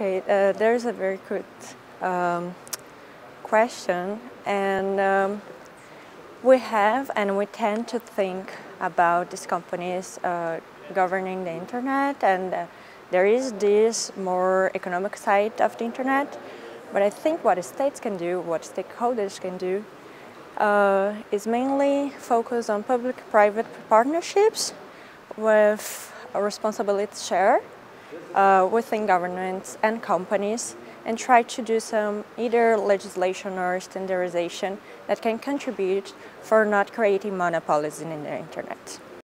Okay, uh, there's a very good um, question, and um, we have and we tend to think about these companies uh, governing the internet, and uh, there is this more economic side of the internet. But I think what states can do, what stakeholders can do, uh, is mainly focus on public-private partnerships with a responsibility share uh, within governments and companies and try to do some either legislation or standardization that can contribute for not creating monopolies in the internet.